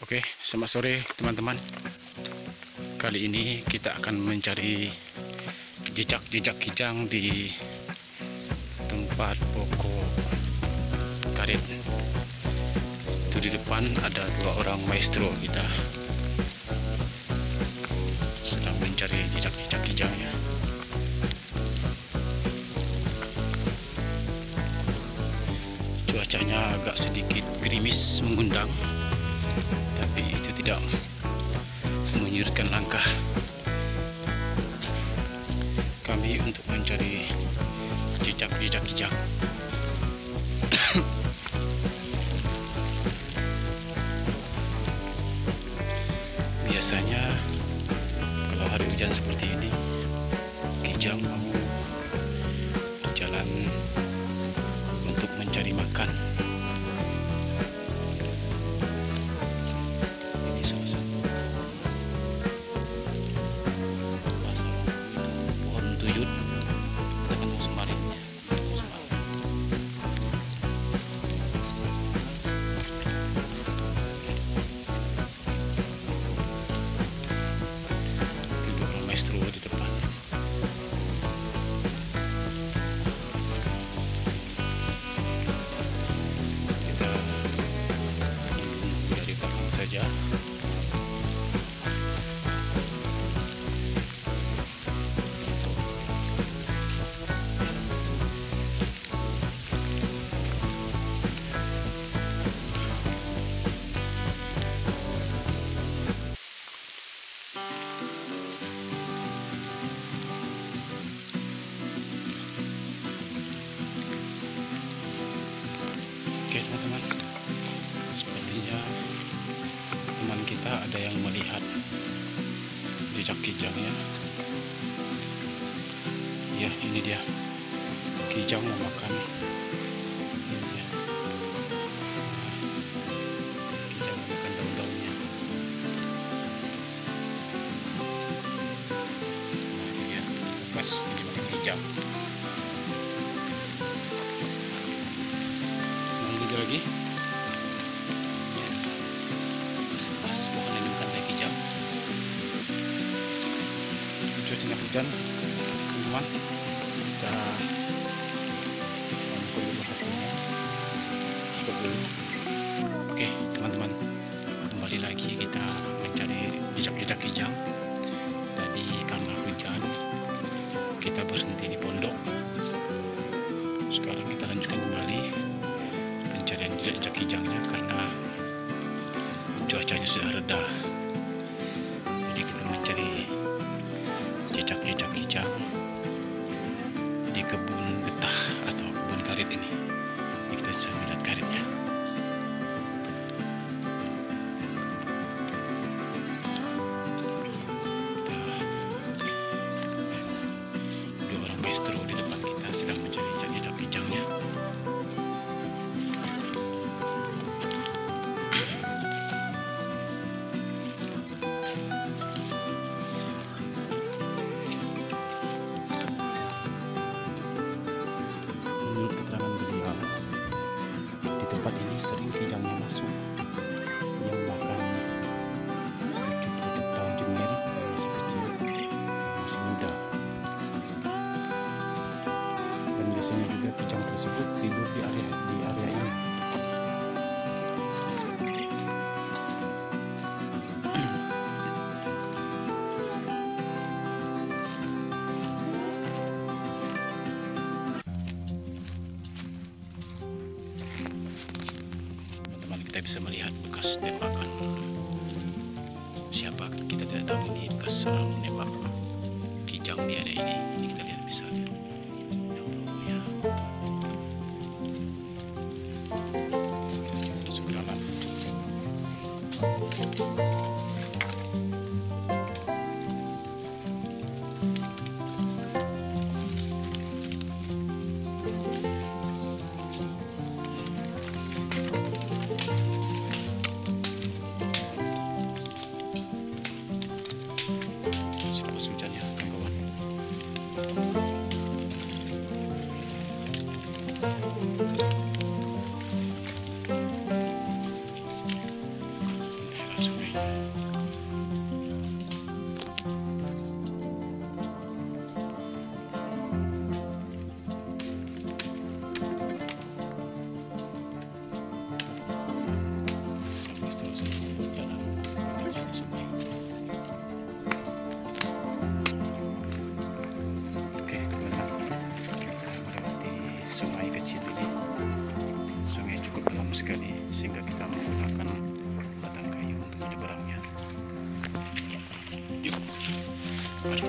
Oke, selamat sore teman-teman. Kali ini kita akan mencari jejak-jejak kijang di tempat pokok karet. Itu di depan ada dua orang maestro kita sedang mencari jejak-jejak kijangnya. Cuacanya agak sedikit gerimis mengundang tidak menyurutkan langkah kami untuk mencari jejak-jejak kijang. Biasanya kalau hari hujan seperti ini, kijang mau berjalan untuk mencari makan. Kijangnya Ya. Ini dia. Kijang memakan Ini oke teman-teman. Kembali lagi kita mencari jejak-jejak kijang tadi karena hujan kita berhenti di pondok. Sekarang kita lanjutkan kembali pencarian jejak kijangnya karena cuacanya sudah reda Jadi kita bisa melihat ini sering kijangnya masuk. Yang makan pucuk-pucuk daun yang masih kecil masih muda. Dan biasanya juga kijang tersebut tidur di area kita bisa melihat bekas tembakan. Siapa? Kita tidak tahu ini bekas orang menembak kijang di area ini. Ini kita lihat bisa sungai kecil ini. Sungai cukup dalam sekali sehingga kita menggunakan batang kayu untuk menyeberangnya. Yuk. Mari.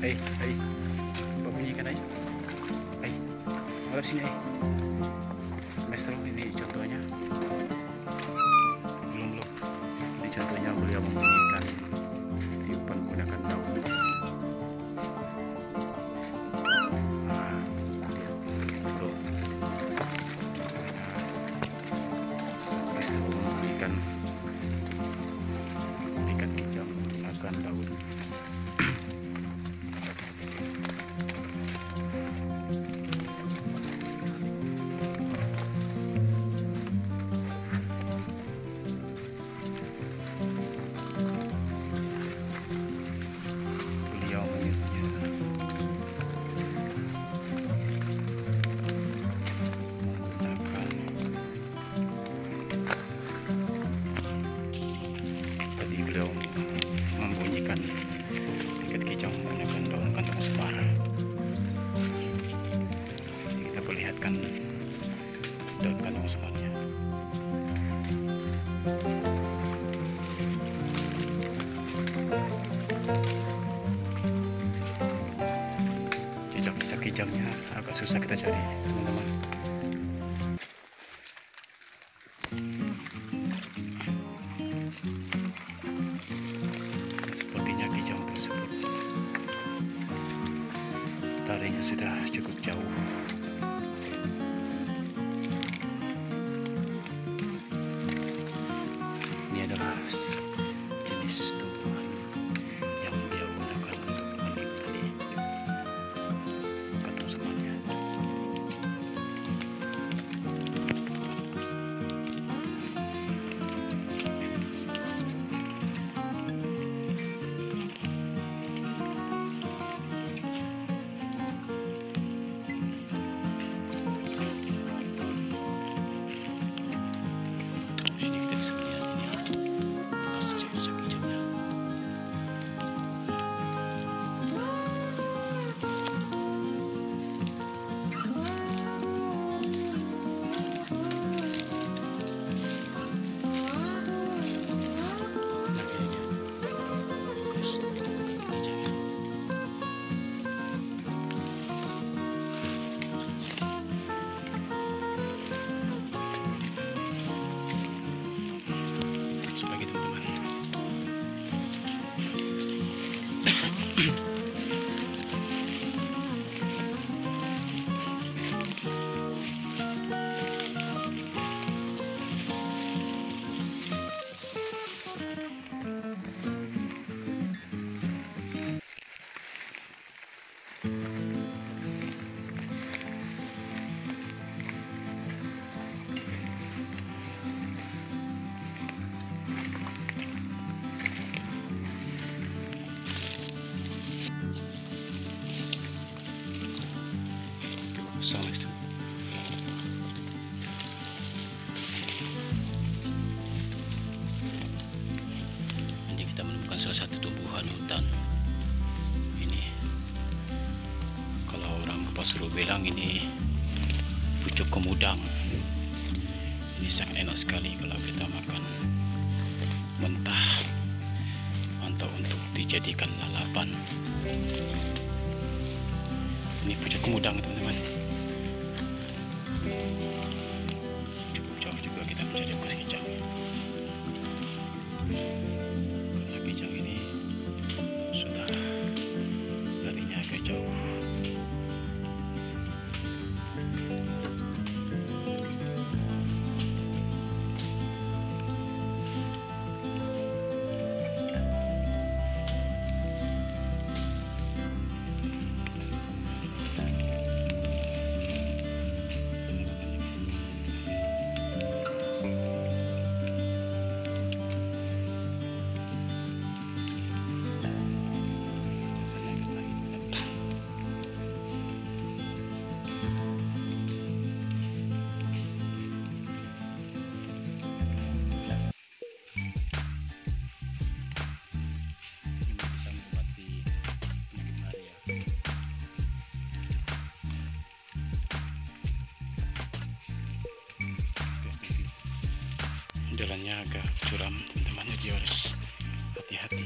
ay ay. Pamunyi ka na ay. Wala siya ay. Maestro hindi. perlihatkan daun kantong semuanya. Jejak-jejak hijaunya agak susah kita cari. suruh bilang ini pucuk kemudang. Ini sangat enak sekali kalau kita makan mentah atau untuk dijadikan lalapan. Ini pucuk kemudang teman-teman. Cukup jauh juga kita mencari bekas hijau jalannya agak curam teman-teman jadi harus hati-hati.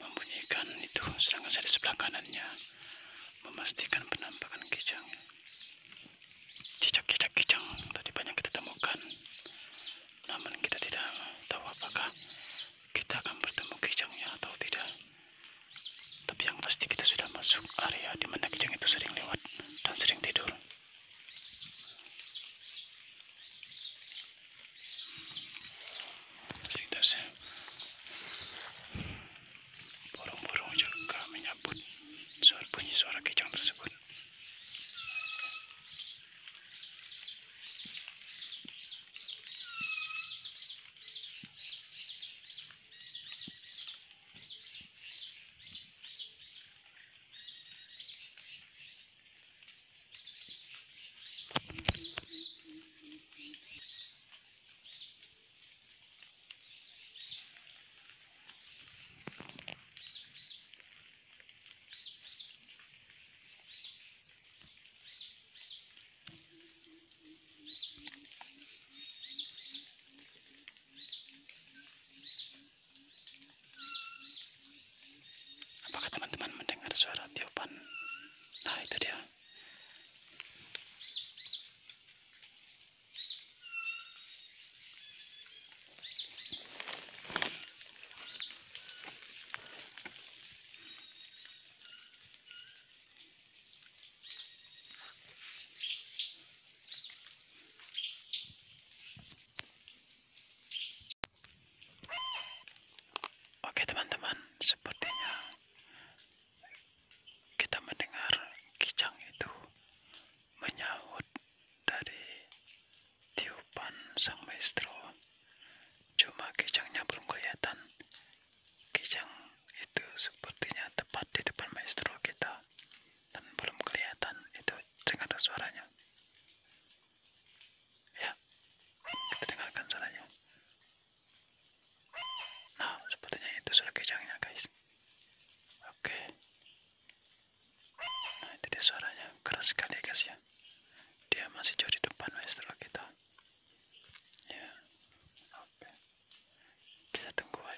membunyikan itu sedangkan saya di sebelah kanannya memastikan penampakan kijang.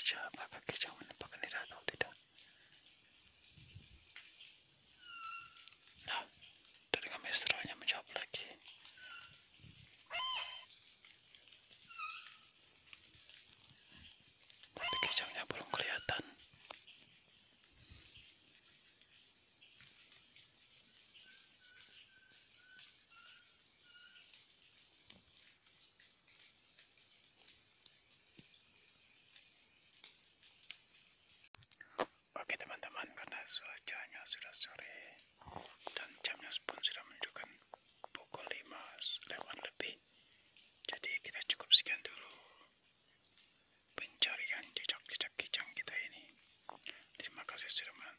job, perfect job. Cuacanya sudah sore dan jamnya pun sudah menunjukkan pukul 5 lewat lebih. Jadi kita cukup sekian dulu pencarian cicak-cicak kijang kita ini. Terima kasih sudah menonton.